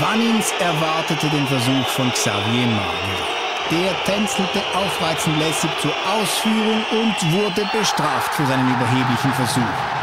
Wannins erwartete den Versuch von Xavier Marguerite. Der tänzelte aufreizend lässig zur Ausführung und wurde bestraft für seinen überheblichen Versuch.